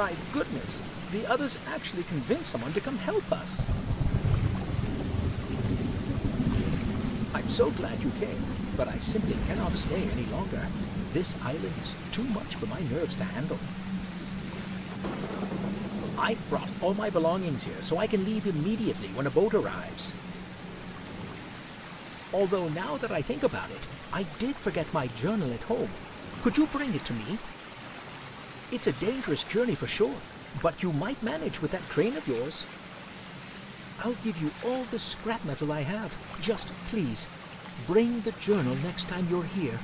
My goodness, the others actually convinced someone to come help us. I'm so glad you came, but I simply cannot stay any longer. This island is too much for my nerves to handle. I've brought all my belongings here so I can leave immediately when a boat arrives. Although now that I think about it, I did forget my journal at home. Could you bring it to me? It's a dangerous journey for sure, but you might manage with that train of yours. I'll give you all the scrap metal I have. Just please, bring the journal next time you're here.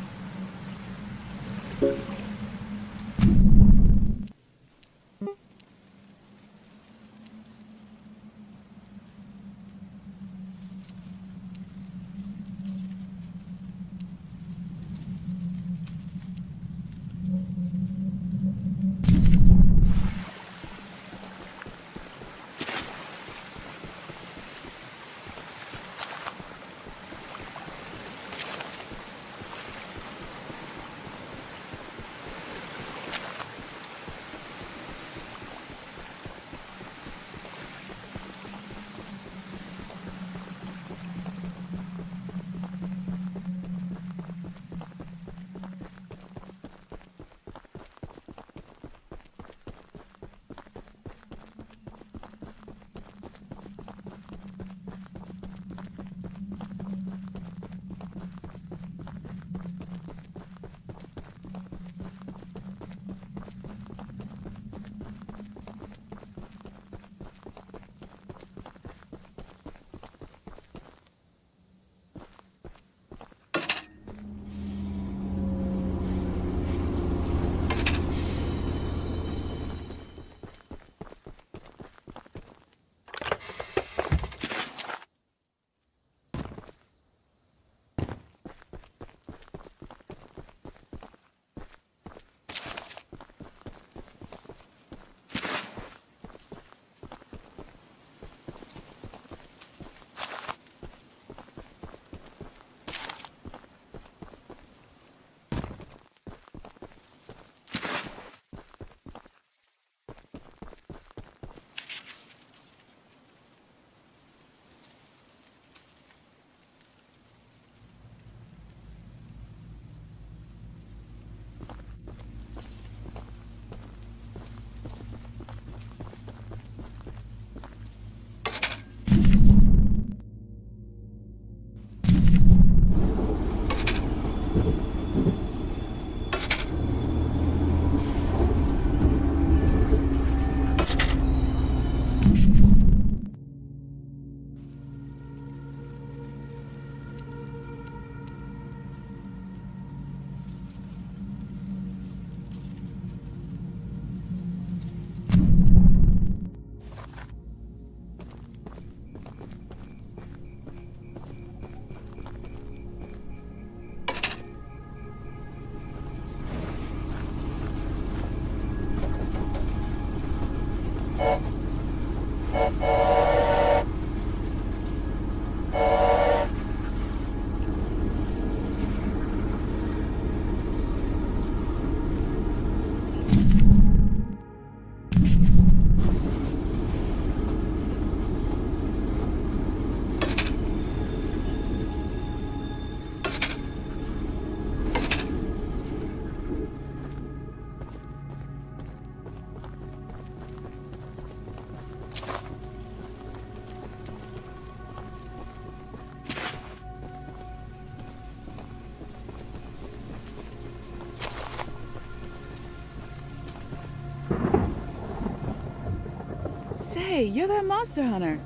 Say, you're that monster hunter.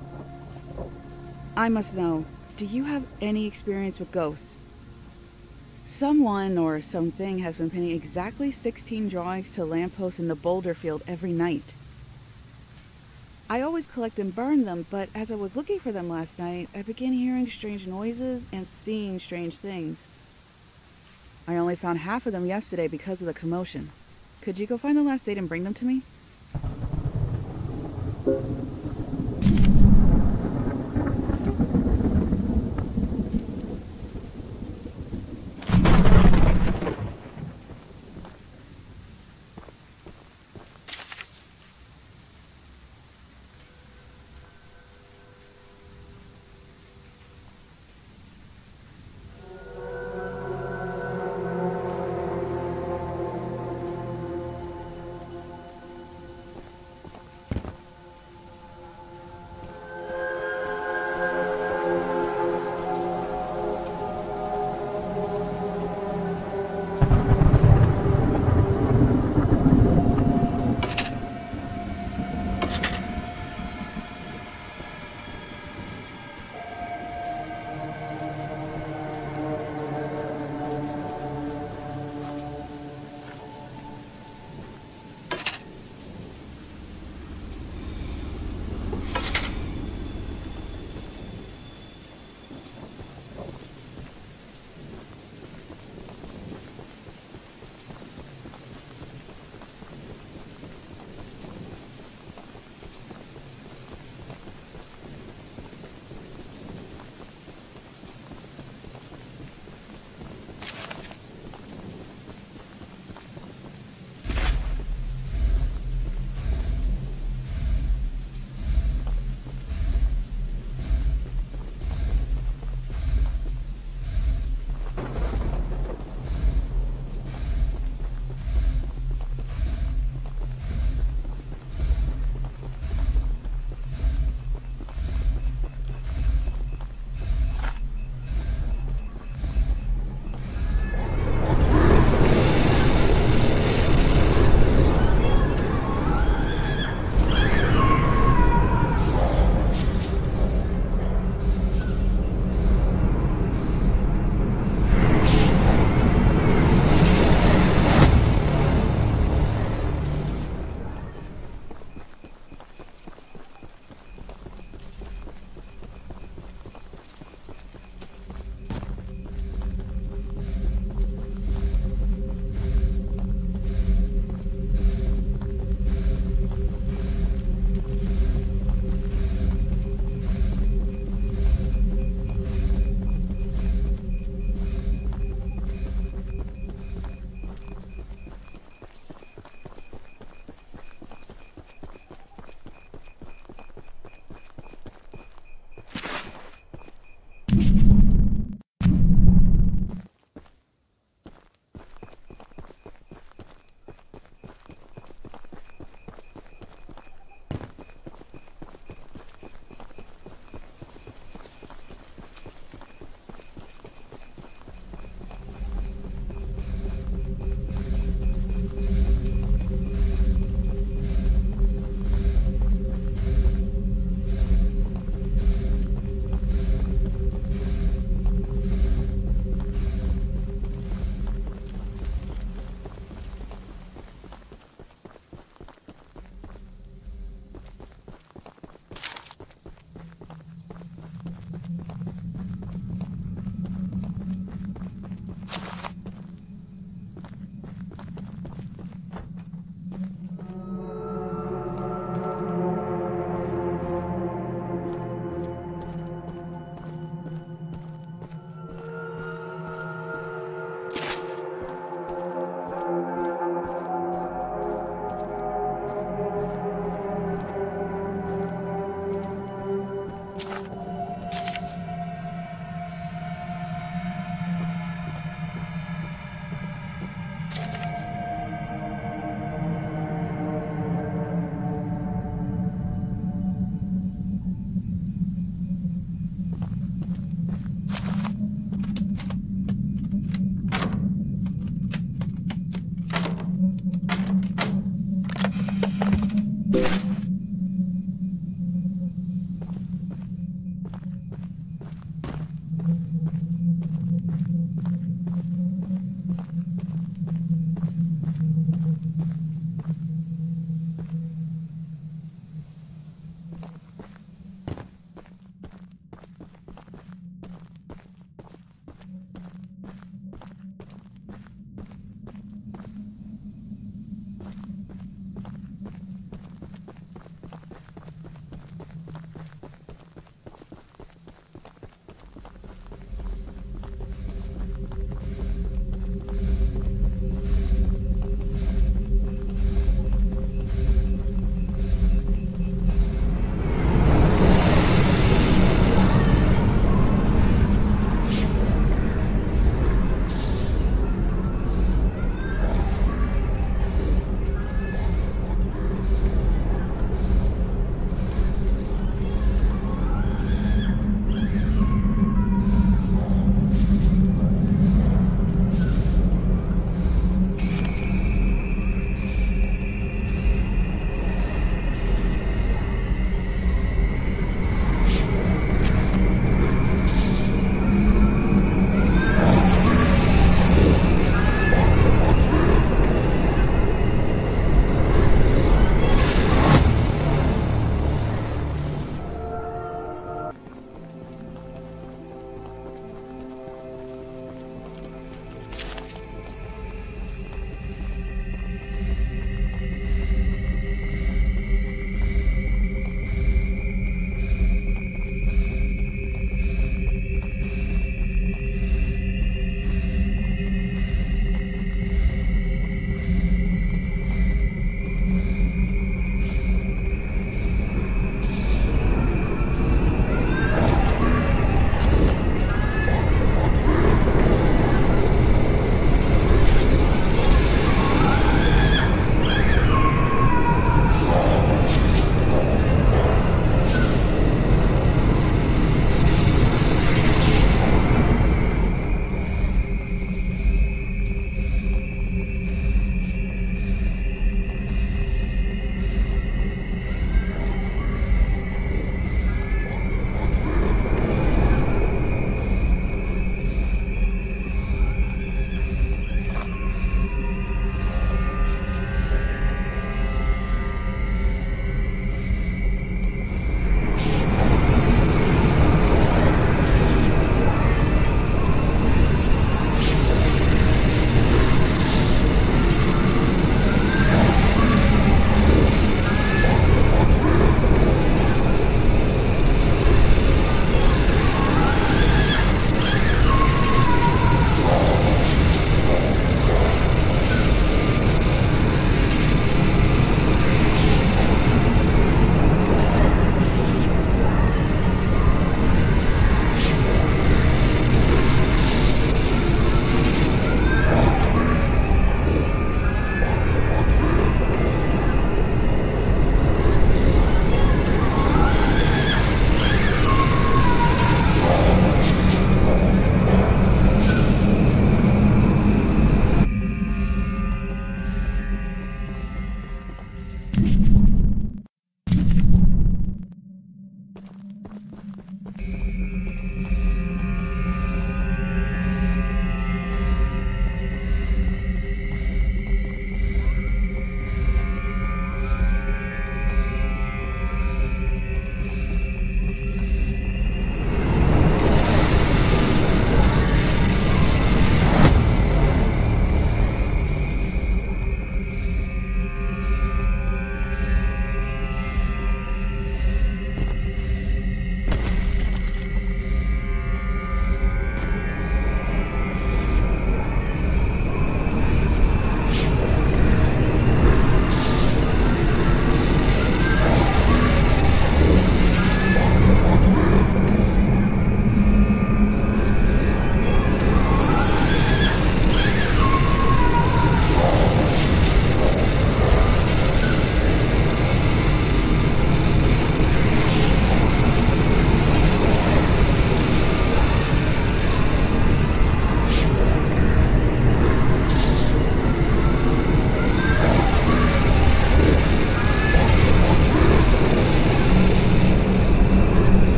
I must know, do you have any experience with ghosts? Someone or something has been pinning exactly 16 drawings to lampposts in the boulder field every night. I always collect and burn them, but as I was looking for them last night, I began hearing strange noises and seeing strange things. I only found half of them yesterday because of the commotion. Could you go find the last date and bring them to me? Thank you.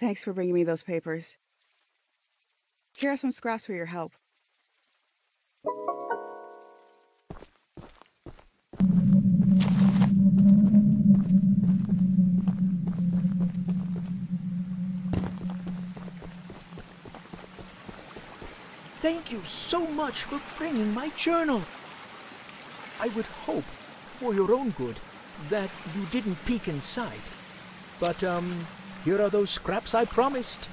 Thanks for bringing me those papers. Here are some scraps for your help. Thank you so much for bringing my journal. I would hope, for your own good, that you didn't peek inside. But, um, here are those scraps I promised.